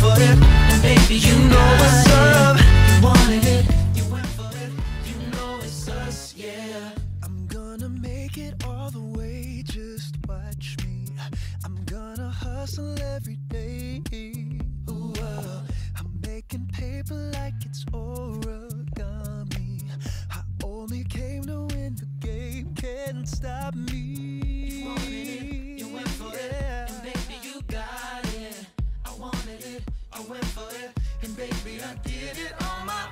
baby you, know what's up. You wanted it, you went for it, you know it's us, yeah. I'm gonna make it all the way, just watch me. I'm gonna hustle every day. Uh. I'm making paper like it's origami. I only came to win the game, can't stop me. I went for it, and baby, I did it on my own.